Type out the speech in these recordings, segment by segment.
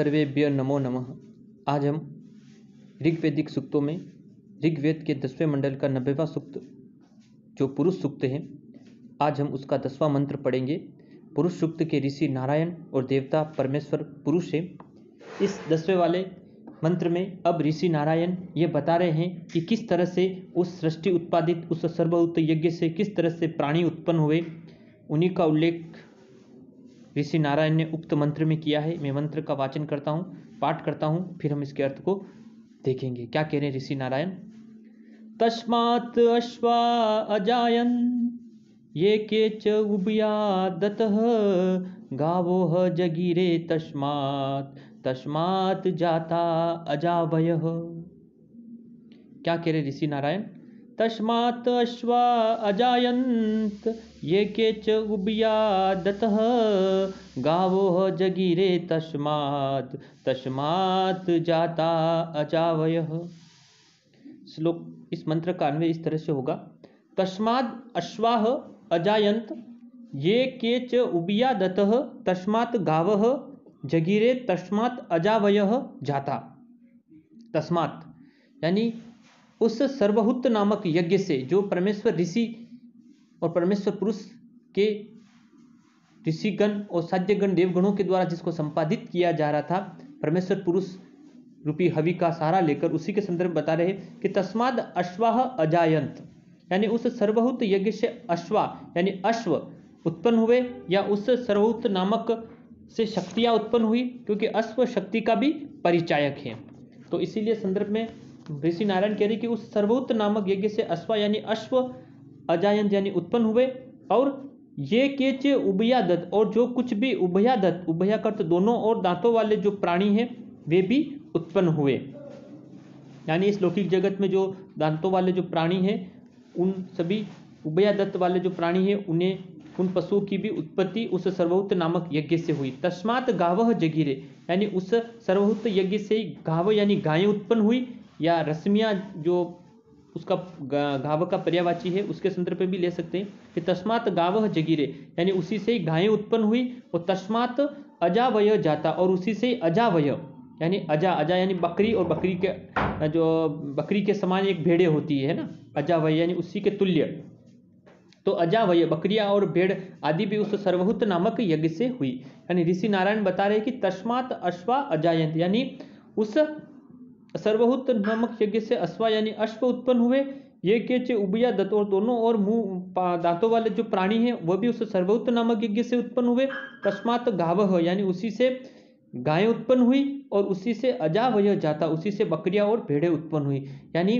सर्वेभ्य नमो नमः। आज हम ऋग्वेदिक सूक्तों में ऋग्वेद के दसवें मंडल का नब्बेवा सूक्त, जो पुरुष सूक्त है, आज हम उसका दसवां मंत्र पढ़ेंगे। पुरुष सूक्त के ऋषि नारायण और देवता परमेश्वर पुरुष है। इस दसवें वाले मंत्र में अब ऋषि नारायण ये बता रहे हैं कि किस तरह से उस सृष्टि उत्पादित, उस सर्वभूत यज्ञ से किस तरह से प्राणी उत्पन्न हुए, उन्हीं का उल्लेख ऋषि नारायण ने उक्त मंत्र में किया है। मैं मंत्र का वाचन करता हूँ, पाठ करता हूँ, फिर हम इसके अर्थ को देखेंगे। क्या कह रहे हैं ऋषि नारायण? तस्मात् अश्वा अजायन, ये के च उबयादतः गावो जगीरे तस्मात् तस्मात् जाता अजावयः। क्या कह रहे ऋषि नारायण? तस्मात् अश्वा अजायन्त, ये के च उबयादतः, गावो जगीरे तस्मात् तस्मात् जाता अजावयः। श्लोक, इस मंत्र का अन्वय इस तरह से होगा। तस्माद अश्वाह अजायंत ये के च उबियादतः, तस्मात् गावः जगीरे, तस्मात् अजावयः जाता। तस्मात्, यानी उस सर्वहुत नामक यज्ञ से जो परमेश्वर ऋषि और परमेश्वर पुरुष के ऋषिगण और साध्यगण देवगणों के द्वारा जिसको संपादित किया जा रहा था, परमेश्वर पुरुष रूपी हवि का सहारा लेकर उसी के संदर्भ बता रहे कि तस्माद अश्वाह अजायंत, यानी उस सर्वहुत यज्ञ से अश्वा, यानी अश्व उत्पन्न हुए या उस सर्वहुत नामक से शक्तियाँ उत्पन्न हुई, क्योंकि अश्व शक्ति का भी परिचायक है। तो इसीलिए संदर्भ में ऋषि नारायण कह रहे कि उस सर्वोत्त नामक यज्ञ से अश्वा यानी अश्व अजायंत यानी उत्पन्न हुए और ये केचे उभयादत्त और जो कुछ भी उभयादत्त उभया कर्त दोनों और दांतों वाले जो प्राणी हैं, वे भी उत्पन्न हुए। यानी इस लौकिक जगत में जो दांतों वाले जो प्राणी हैं, उन सभी उभयादत्त वाले जो प्राणी हैं, उन्हें, उन पशुओं की भी उत्पत्ति उस सर्वहुत नामक यज्ञ से हुई। तस्मात गावह जगीरे, यानी उस सर्वहुत यज्ञ से ही गाव यानी गायें उत्पन्न हुई। या रश्मियाँ जो उसका गाव का पर्यावाची है, उसके संदर्भ में भी ले सकते हैं कि तस्मात गावह जगीरे, यानी उसी से ही गायें उत्पन्न हुई और तस्मात अजावय जाता और उसी से अजावय, यानी अजा अजा यानी बकरी और बकरी के, जो बकरी के समान एक भेड़े होती है ना, अजावय यानी उसी के तुल्य। तो अजावय, बकरिया और भेड़ आदि भी उस सर्वहुत नामक यज्ञ से हुई। यानी ऋषि नारायण बता रहे कि तस्मात अश्वा अजायंत यानी उस सर्वहुत नामक यज्ञ से अश्वा यानी अश्व उत्पन्न हुए। ये के चे उबिया, दत्त और दोनों और मुँह दांतों वाले जो प्राणी हैं, वह भी उस सर्वहुत नामक यज्ञ से उत्पन्न हुए। तस्मात गावह, यानी उसी से गायें उत्पन्न हुई और उसी से अजावय जाता, उसी से बकरियाँ और भेड़े उत्पन्न हुई। यानी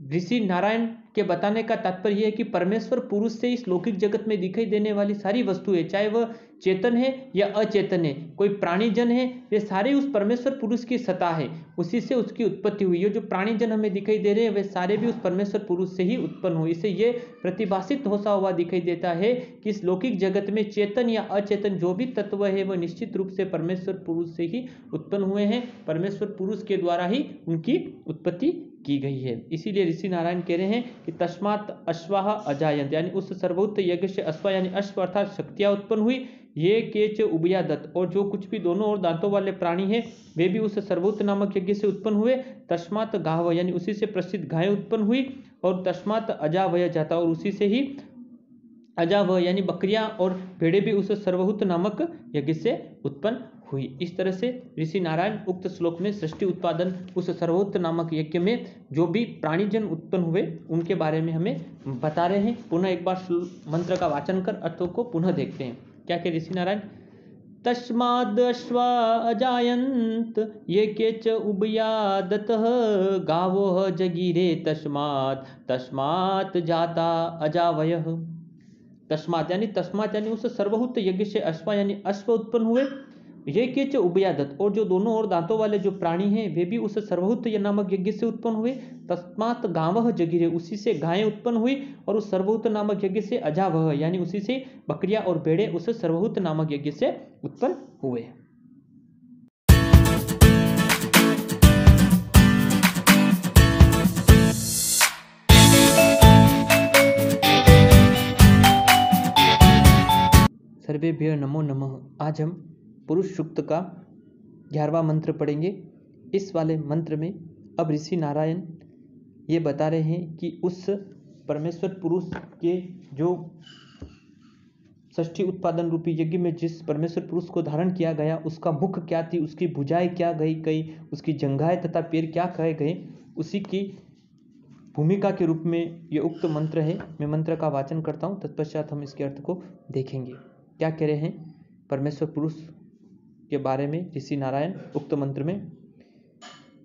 ऋषि नारायण के बताने का तात्पर्य है कि परमेश्वर पुरुष से इस लौकिक जगत में दिखाई देने वाली सारी वस्तुएँ चाहे वह चेतन है या अचेतन है, कोई प्राणीजन है वे सारे उस परमेश्वर पुरुष की सत्ता है, उसी से उसकी उत्पत्ति हुई। है जो प्राणीजन हमें दिखाई दे रहे हैं, वे सारे भी उस परमेश्वर पुरुष से ही उत्पन्न हुए इससे ये प्रतिभाषित होता हुआ दिखाई देता है कि इस लौकिक जगत में चेतन या अचेतन जो भी तत्व है वह निश्चित रूप से परमेश्वर पुरुष से ही उत्पन्न हुए हैं। परमेश्वर पुरुष के द्वारा ही उनकी उत्पत्ति की गई है। इसीलिए ऋषि नारायण कह रहे हैं कि तस्मात अश्वाह अजायंत यानी उस सर्वोत्त यज्ञ से अश्वा, यानी अश्व अर्थात शक्तियाँ उत्पन्न हुई, ये केच उबया दत्त, और जो कुछ भी दोनों और दांतों वाले प्राणी हैं, वे भी उस सर्वोत्त नामक यज्ञ से उत्पन्न हुए। तस्मात गाहव, यानी उसी से प्रसिद्ध गाय उत्पन्न हुई, और तस्मात अजावय जाता, और उसी से ही अजाव यानी बकरियाँ और भेड़े भी उस सर्वहुत नामक यज्ञ से उत्पन्न हुई। इस तरह से ऋषि नारायण उक्त श्लोक में सृष्टि उत्पादन उस सर्वोत्त नामक यज्ञ में जो भी प्राणीजन उत्पन्न हुए, उनके बारे में हमें बता रहे हैं। पुनः एक बार मंत्र का वाचन कर अर्थों को पुनः देखते हैं। क्या क्या ऋषि नारायण? तस्मादश्वा अजायंत ये के च उबयादतः गावो जगीरे तस्मात् तस्मात् जाता अजावयः। तस्मात यानी तस्मात यानी उस सर्वहुत यज्ञ से अश्वा यानी अश्व उत्पन्न हुए। ये केच उभयादत्त और जो दोनों और दांतों वाले जो प्राणी हैं, वे भी उस सर्वहुत नामक यज्ञ से उत्पन्न हुए। तस्मात गावह जगीरे, उसी से गायें उत्पन्न हुई और उस सर्वहुत नामक यज्ञ से अजावह यानी उसी से बकरियाँ और भेड़े उस सर्वहुत नामक यज्ञ से उत्पन्न हुए। सर्वेभ्य नमो नमः। आज हम पुरुष सुक्त का ग्यारहवा मंत्र पढ़ेंगे। इस वाले मंत्र में अब ऋषि नारायण ये बता रहे हैं कि उस परमेश्वर पुरुष के जो षष्ठी उत्पादन रूपी यज्ञ में जिस परमेश्वर पुरुष को धारण किया गया, उसका मुख क्या थी, उसकी भुजाएँ क्या गई गई उसकी जंघाएँ तथा पैर क्या कहे गए, उसी की भूमिका के रूप में ये उक्त मंत्र है। मैं मंत्र का वाचन करता हूँ, तत्पश्चात हम इसके अर्थ को देखेंगे। क्या कह रहे हैं? परमेश्वर पुरुष के बारे में ऋषि नारायण उक्त मंत्र में।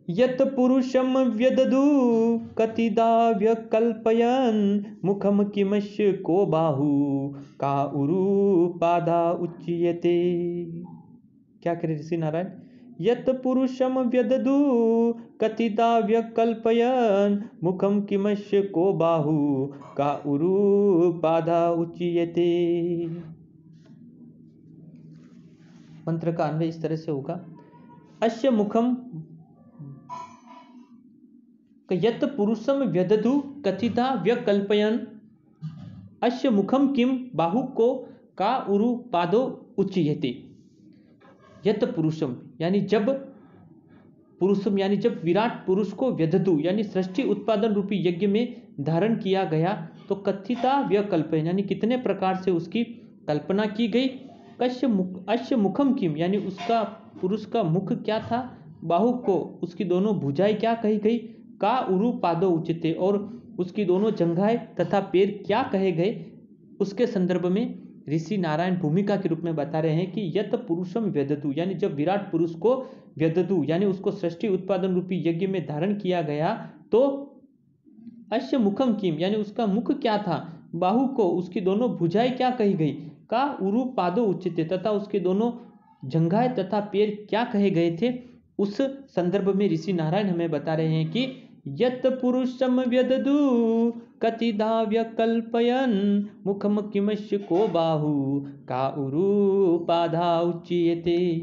यत पुरुषम व्यददु कतिदा व्यकल्पयन मुखम किमश को बाहु, का उरु पादा उच्यते। क्या करे ऋषि नारायण? यत पुरुषम व्यददु कतिदा व्यकल्पयन मुखम किमश को बाहु, का उरु पादा उच्यते। मंत्र का अन्वय इस तरह से होगा। अश्य मुखम यत पुरुषम व्यदधु कथिता व्यकल्पयन। अश्य मुखम किम बाहु को का उरु पादो उच्चयते। यत पुरुषम यानी जब पुरुषम यानी जब विराट पुरुष को व्यधतु यानी सृष्टि उत्पादन रूपी यज्ञ में धारण किया गया तो कथिता व्यकल्पयन, यानी कितने प्रकार से उसकी कल्पना की गई कश्य मुख अश्य मुखम किम? यानी उसका पुरुष का मुख क्या था? बाहु को उसकी दोनों भुजाएँ क्या कही गई? का उरु पादो उचित। और उसकी दोनों जंघाएँ तथा पैर क्या कहे गए? उसके संदर्भ में ऋषि नारायण भूमिका के रूप में बता रहे हैं कि यत पुरुषम व्यदतु। यानी जब विराट पुरुष को व्यदतु, यानी उसको सृष्टि उत्पादन रूपी यज्ञ में धारण किया गया तो अश्य मुखम किम? यानी उसका मुख क्या था? बाहु को उसकी दोनों भुजाएँ क्या कही गई? का उरु पादो उचित तथा उसके दोनों जंघाएँ तथा पैर क्या कहे गए थे? उस संदर्भ में ऋषि नारायण हमें बता रहे हैं कि यत पुरुषम व्यददु कतिदा व्यकल्पयन मुखम किमश्य को बाहु? का उपाधा उच्यते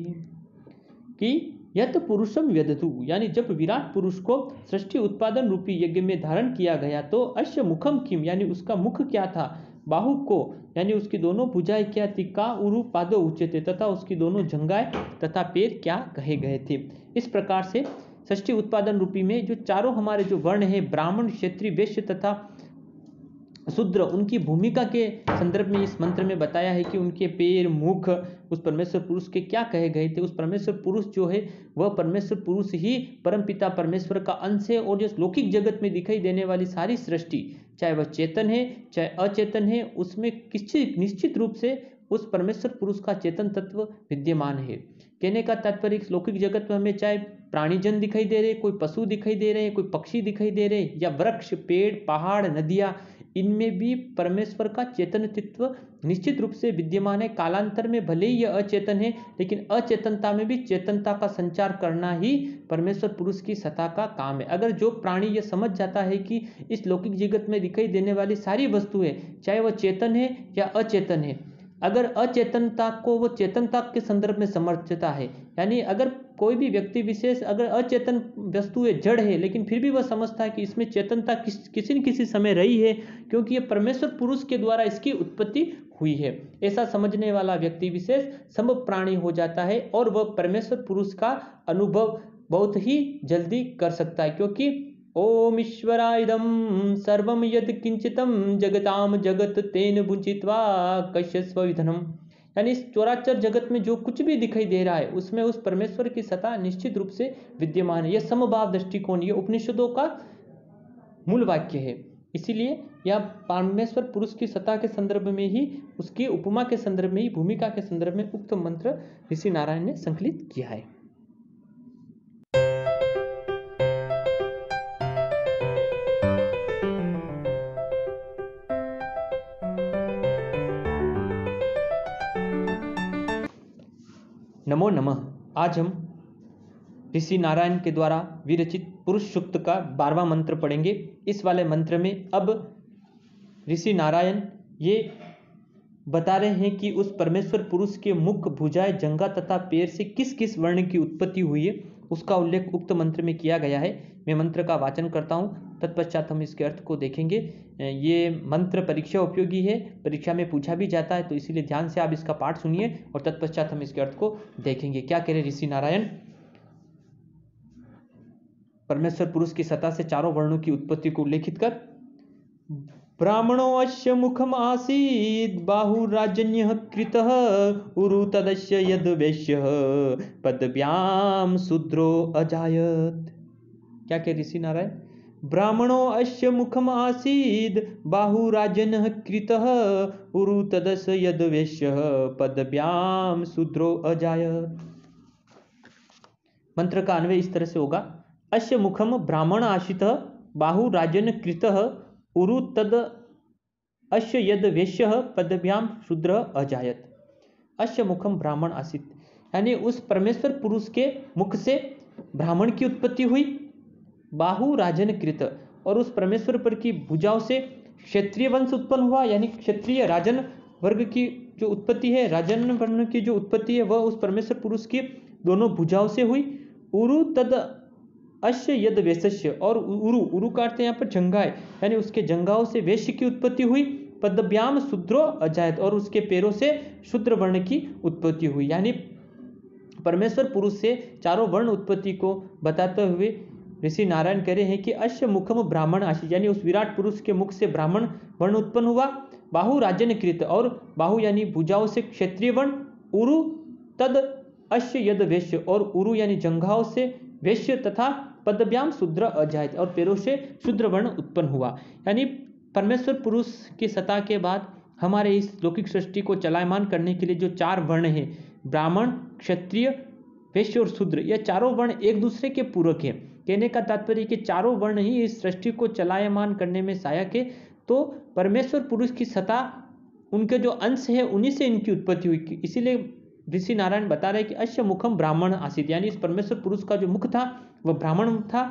कि यत पुरुषम व्यदतु यानी जब विराट पुरुष को सृष्टि उत्पादन रूपी यज्ञ में धारण किया गया तो अश्य मुखम किम, यानी उसका मुख क्या था? बाहु को, यानी उसकी दोनों भुजाएँ क्या थी? का, उरु, पादो उच्चते तथा उसकी दोनों जंगाएँ तथा पैर क्या कहे गए थे? इस प्रकार से षष्ठी उत्पादन रूपी में जो चारों हमारे जो वर्ण है, ब्राह्मण, क्षेत्रीय, वैश्य तथा शूद्र, उनकी भूमिका के संदर्भ में इस मंत्र में बताया है कि उनके पैर, मुख, उस परमेश्वर पुरुष के क्या कहे गए थे? उस परमेश्वर पुरुष जो है, वह परमेश्वर पुरुष ही परमपिता परमेश्वर का अंश है, और जो लौकिक जगत में दिखाई देने वाली सारी सृष्टि चाहे वह चेतन है, चाहे अचेतन है, उसमें किसी निश्चित रूप से उस परमेश्वर पुरुष का चेतन तत्व विद्यमान है। कहने का तात्पर्य लौकिक जगत में हमें चाहे प्राणीजन दिखाई दे रहे, कोई पशु दिखाई दे रहे, कोई पक्षी दिखाई दे रहे, या वृक्ष, पेड़, पहाड़, नदियाँ इनमें भी परमेश्वर का चेतन तत्व निश्चित रूप से विद्यमान है। कालांतर में भले ही यह अचेतन है, लेकिन अचेतनता में भी चेतनता का संचार करना ही परमेश्वर पुरुष की सत्ता का काम है। अगर जो प्राणी यह समझ जाता है कि इस लौकिक जगत में दिखाई देने वाली सारी वस्तुएँ चाहे वह चेतन है या अचेतन है, अगर अचेतनता को वो चेतनता के संदर्भ में समर्थता है, यानी अगर कोई भी व्यक्ति विशेष अगर अचेतन वस्तु है जड़ है, लेकिन फिर भी वह समझता है कि इसमें चेतनता किस, किसी न किसी समय रही है, क्योंकि ये परमेश्वर पुरुष के द्वारा इसकी उत्पत्ति हुई है। ऐसा समझने वाला व्यक्ति विशेष सम प्राणी हो जाता है और वह परमेश्वर पुरुष का अनुभव बहुत ही जल्दी कर सकता है, क्योंकि ओम ईश्वराइदम सर्वम यद किंचितम जगताम जगत तेन बुंचित्वा कश्यस्व विधनम। यानी इस चौराचर जगत में जो कुछ भी दिखाई दे रहा है, उसमें उस परमेश्वर की सत्ता निश्चित रूप से विद्यमान है। यह समभाव दृष्टिकोण ये उपनिषदों का मूल वाक्य है। इसीलिए यह परमेश्वर पुरुष की सत्ता के संदर्भ में ही, उसकी उपमा के संदर्भ में ही, भूमिका के संदर्भ में उक्त मंत्र ऋषि नारायण ने संकलित किया है। नमो नमः। आज हम ऋषि नारायण के द्वारा विरचित पुरुष सूक्त का बारवा मंत्र पढ़ेंगे। इस वाले मंत्र में अब ऋषि नारायण ये बता रहे हैं कि उस परमेश्वर पुरुष के मुख, भुजाएँ, जंगा तथा पैर से किस किस वर्ण की उत्पत्ति हुई है। उसका उल्लेख उक्त मंत्र में किया गया है। मैं मंत्र का वाचन करता हूँ। तत्पश्चात हम इसके अर्थ को देखेंगे। ये मंत्र परीक्षा उपयोगी है। परीक्षा में पूछा भी जाता है तो इसीलिए ध्यान से आप इसका पाठ सुनिए और तत्पश्चात हम इसके अर्थ को देखेंगे। क्या कह रहे ऋषि नारायण? परमेश्वर पुरुष की सत्ता से चारों वर्णों की उत्पत्ति को उल्लेखित कर। ब्राह्मणो अश्य मुखम आसीद बाहुराजन्य कृत, उरु तदस्य यद वैश्य पदव्याम शूद्रो अजायत। क्या कह ऋषि नारायण? ब्राह्मणो अश्य मुखम आसीद बाहुराजन कृत, उरु तदस यद वैश्य पदव्याम शूद्रो अजायत। मंत्र का अन्वय इस तरह से होगा। अश्य मुखम ब्राह्मण आशित बाहुराजन कृत उरु तद अश्य यद वेश्य पदभ्याम शूद्र अजायत। अश्य मुखम ब्राह्मण आसित। यानी उस परमेश्वर पुरुष के मुख से ब्राह्मण की उत्पत्ति हुई, बाहु राजन कृत। और उस परमेश्वर पर की भुजाओं से क्षेत्रीय वंश उत्पन्न हुआ, यानी क्षेत्रीय राजन वर्ग की जो उत्पत्ति है, राजन वर्ण की जो उत्पत्ति है, वह उस परमेश्वर पुरुष की दोनों भुजाओं से हुई। उरु तद अश्य यद वैश्य और उरु उरु काटते हैं यहाँ पर जंगाए यानी उसके जंगाओं से वैश्य की उत्पत्ति हुई पदव्याम शूद्रो अजायत, और उसके पैरों से शुद्र वर्ण की उत्पत्ति हुई। यानी परमेश्वर पुरुष से चारों वर्ण उत्पत्ति को बताते हुए ऋषि नारायण कह रहे हैं कि अश्य मुखम ब्राह्मण आशी यानी उस विराट पुरुष के मुख से ब्राह्मण वर्ण उत्पन्न हुआ। बाहु राजन कृत और बाहु यानी भुजाओं से क्षेत्रीय वर्ण। उरु तद अश्य यद वैश्य, और उरु यानी जंघाओं से वैश्य तथा पदव्याम शूद्र अजायत और पैरों से शूद्र वर्ण उत्पन्न हुआ। यानी परमेश्वर पुरुष की सत्ता के बाद हमारे इस लौकिक सृष्टि को चलायमान करने के लिए जो चार वर्ण हैं, ब्राह्मण, क्षत्रिय, वैश्य और शूद्र, यह चारों वर्ण एक दूसरे के पूरक हैं। कहने का तात्पर्य कि चारों वर्ण ही इस सृष्टि को चलायमान करने में सहायक है तो परमेश्वर पुरुष की सत्ता, उनके जो अंश है, उन्हीं से इनकी उत्पत्ति हुई। इसीलिए ऋषि नारायण बता रहे कि अश्य मुखम ब्राह्मण आसित, यानी इस परमेश्वर पुरुष का जो मुख था वह ब्राह्मण था।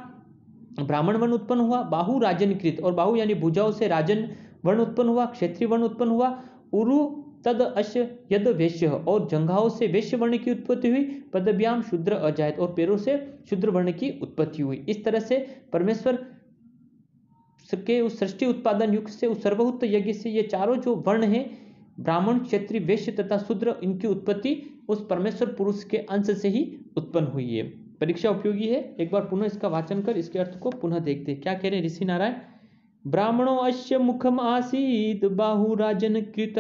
ब्राह्मण वर्ण उत्पन्न हुआ, बाहु राजनकृत और बाहु यानी भुजाओं से राजन वर्ण उत्पन्न हुआ, क्षेत्रीय वर्ण उत्पन्न हुआ। उरु तद अश्य यद वैश्य और जंघाओं से वैश्य वर्ण की उत्पत्ति हुई, पदव्याम शूद्र अजायत और पैरों से शूद्र वर्ण की उत्पत्ति हुई। इस तरह से परमेश्वर के उस सृष्टि उत्पादन युग से, उस सर्वहुत यज्ञ से ये चारों जो वर्ण हैं, ब्राह्मण, क्षेत्रीय, वैश्य तथा शूद्र, इनकी उत्पत्ति उस परमेश्वर पुरुष के अंश से ही उत्पन्न हुई है। परीक्षा उपयोगी है? एक बार पुनः इसका वाचन कर, इसके अर्थ को पुनः देखते क्या कह रहे हैं ऋषि नारायण? ब्राह्मणो अश्य मुखम आसीत बाहुराजन कृत,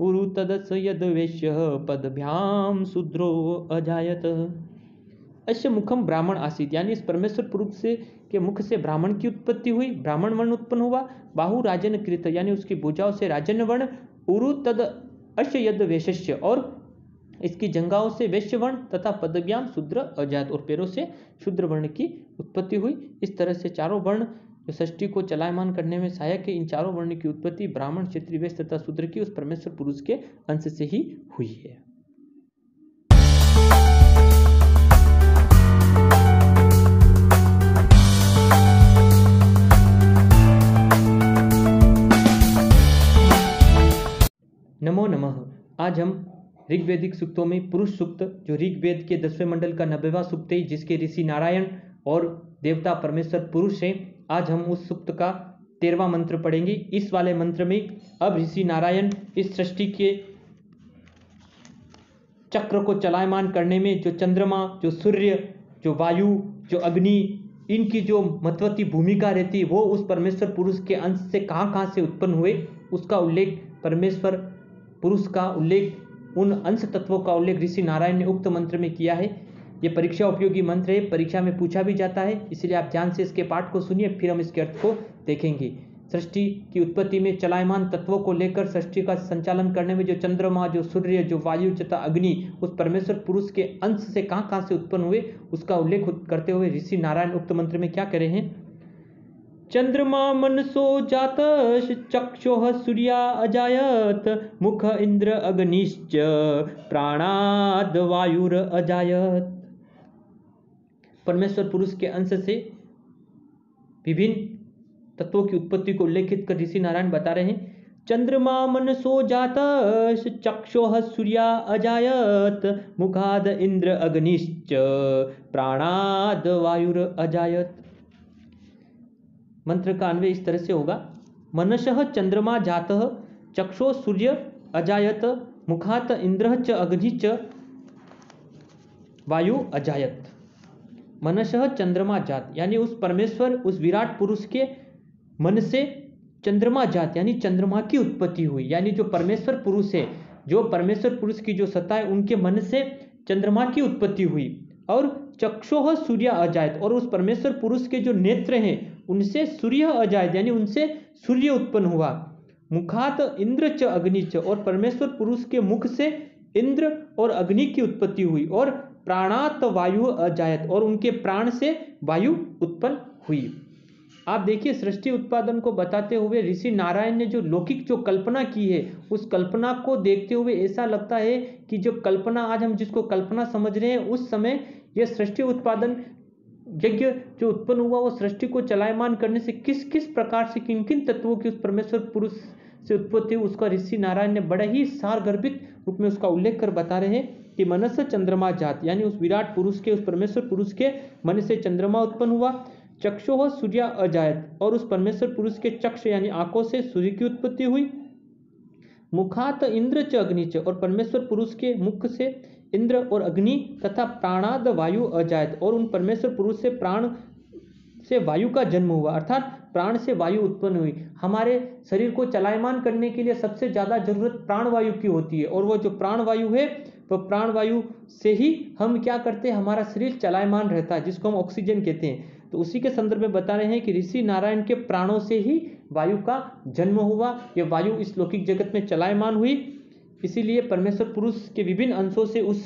उरु तदस यद वैश्य पदभ्याम शूद्रो अजायत। अश्य मुखम ब्राह्मण आसीत, यानी इस परमेश्वर पुरुष से के मुख से ब्राह्मण की उत्पत्ति हुई, ब्राह्मण वर्ण उत्पन्न हुआ, बाहु राजन कृत, यानी उसकी भुजाओं से राजन वर्ण, उरु तद अश्य यद वैश्य और इसकी जंगाओं से वैश्य वर्ण तथा पदव्याम शूद्र, अजात और पैरों से शूद्र वर्ण की उत्पत्ति हुई। इस तरह से चारों वर्ण षष्टि को चलायमान करने में सहायक है, इन चारों वर्ण की उत्पत्ति ब्राह्मण, क्षेत्रीय, वैश्य तथा शूद्र की उस परमेश्वर पुरुष के अंश से ही हुई है। नमो नमः। आज हम ऋग्वेदिक सूक्तों में पुरुष सूक्त, जो ऋग्वेद के दसवें मंडल का नब्बेवा सूक्त है, जिसके ऋषि नारायण और देवता परमेश्वर पुरुष हैं, आज हम उस सूक्त का तेरवा मंत्र पढ़ेंगे। इस वाले मंत्र में अब ऋषि नारायण इस सृष्टि के चक्र को चलायमान करने में जो चंद्रमा, जो सूर्य, जो वायु, जो अग्नि, इनकी जो महत्वती भूमिका रहती, वो उस परमेश्वर पुरुष के अंश से कहाँ कहाँ से उत्पन्न हुए, उसका उल्लेख परमेश्वर पुरुष का उल्लेख उन अंश तत्वों का उल्लेख ऋषि नारायण ने उक्त मंत्र में किया है। ये परीक्षा उपयोगी मंत्र है। परीक्षा में पूछा भी जाता है। इसलिए आप ध्यान से इसके पाठ को सुनिए, फिर हम इसके अर्थ को देखेंगे। सृष्टि की उत्पत्ति में चलायमान तत्वों को लेकर सृष्टि का संचालन करने में जो चंद्रमा, जो सूर्य, जो वायु तथा अग्नि, उस परमेश्वर पुरुष के अंश से कहाँ कहाँ से उत्पन्न हुए, उसका उल्लेख करते हुए ऋषि नारायण उक्त मंत्र में क्या करे हैं? चंद्रमा मनसो जात चक्षुः सूर्या अजायत, मुख इंद्र अग्निश्च, प्राणाद वायुर अजायत। परमेश्वर पुरुष के अंश से विभिन्न तत्वों की उत्पत्ति को उल्लेखित कर ऋषि नारायण बता रहे हैं। चंद्रमा मनसो जात चक्षुः सूर्या अजायत, मुखाद इंद्र अग्निश्च, प्राणाद वायुर अजायत। मंत्र का अन्वय इस तरह से होगा। मनशः चंद्रमा जात, चक्षो सूर्य, अजायत, मुखात इंद्र च अग्नि च, वायु अजायत। मनशः चंद्रमा जात, यानी उस परमेश्वर, उस विराट पुरुष के मन से चंद्रमा जात, यानी चंद्रमा की उत्पत्ति हुई। यानी जो परमेश्वर पुरुष है, जो परमेश्वर पुरुष की जो सत्ता है, उनके मन से चंद्रमा की उत्पत्ति हुई। और चक्षुह सूर्य अजायत, और उस परमेश्वर पुरुष के जो नेत्र हैं उनसे सूर्य अजायत यानी उनसे सूर्य उत्पन्न हुआ। मुखात इंद्र च अग्नि च, और परमेश्वर पुरुष के मुख से इंद्र और अग्नि की उत्पत्ति हुई, और प्राणात वायु अजायत, और उनके प्राण से वायु उत्पन्न हुई। आप देखिए, सृष्टि उत्पादन को बताते हुए ऋषि नारायण ने जो लौकिक जो कल्पना की है, उस कल्पना को देखते हुए ऐसा लगता है कि जो कल्पना आज हम जिसको कल्पना समझ रहे हैं, उस समय यह सृष्टि उत्पादन यज्ञ जो उत्पन्न हुआ, वो सृष्टि को चलायमान करने से किस किस प्रकार से किन किन तत्वों की उस परमेश्वर पुरुष से उत्पत्ति हुई, उसका ऋषि नारायण ने बड़ा ही सार गर्भित रूप में उसका उल्लेख कर बता रहे हैं कि मनस चंद्रमा जात, यानी उस विराट पुरुष के, उस परमेश्वर पुरुष के मन से चंद्रमा उत्पन्न हुआ चक्षुह सूर्य अजायत, और उस परमेश्वर पुरुष के चक्ष, यानी आँखों से सूर्य की उत्पत्ति हुई। मुखात इंद्र च अग्नि च, और परमेश्वर पुरुष के मुख से इंद्र और अग्नि तथा प्राणाद वायु अजायत, और उन परमेश्वर पुरुष से प्राण से वायु का जन्म हुआ, अर्थात प्राण से वायु उत्पन्न हुई। हमारे शरीर को चलायमान करने के लिए सबसे ज़्यादा ज़रूरत प्राण वायु की होती है, और वो जो प्राण वायु है, वो प्राण वायु से ही हम क्या करते हैं, हमारा शरीर चलायमान रहता है, जिसको हम ऑक्सीजन कहते हैं। तो उसी के संदर्भ में बता रहे हैं कि ऋषि नारायण के प्राणों से ही वायु का जन्म हुआ, ये वायु इस लौकिक जगत में चलायमान हुई। इसीलिए परमेश्वर पुरुष के विभिन्न अंशों से उस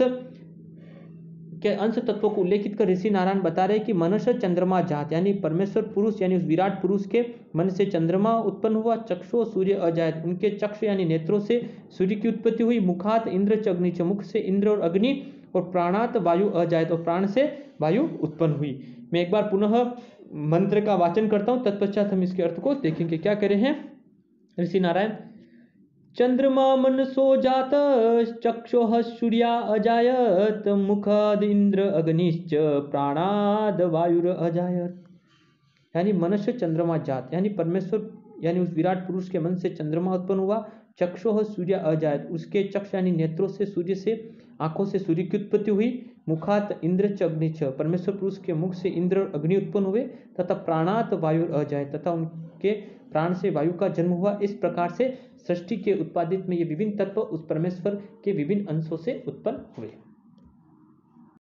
के अंश तत्व को उल्लेखित कर ऋषि नारायण बता रहे कि मनुष्य चंद्रमा जात, यानी परमेश्वर पुरुष, यानी उस विराट पुरुष के मन से चंद्रमा उत्पन्न हुआ, चक्षु सूर्य अजात उनके चक्ष, यानी नेत्रों से सूर्य की उत्पत्ति हुई, मुखात इंद्र, चग्नि च मुख से इंद्र और अग्नि, और प्राणात वायु अजायत, और प्राण से वायु उत्पन्न हुई। मैं एक बार पुनः मंत्र का वाचन करता हूँ, तत्पश्चात हम इसके अर्थ को देखेंगे। क्या करें हैं? ऋषि नारायण चंद्रमा मनसो जात, चक्षुः सूर्या अजायत, मुखाद इंद्र अग्निश्च, प्राणाद वायुर अजायत। यानी मनुष्य चंद्रमा जात, यानी परमेश्वर, यानी उस विराट पुरुष के मन से चंद्रमा उत्पन्न हुआ, चक्षुः सूर्य अजायत। उसके चक्ष, यानी नेत्रों से सूर्य से, आँखों से सूर्य की उत्पत्ति हुई, मुखात इंद्र च अग्नि च। परमेश्वर पुरुष के मुख से इंद्र अग्नि उत्पन्न हुए, तथा प्राणात वायु अजायत, तथा उनके प्राण से वायु का जन्म हुआ। इस प्रकार से सृष्टि के उत्पादित में ये विभिन्न तत्व उस परमेश्वर के विभिन्न अंशों से उत्पन्न हुए।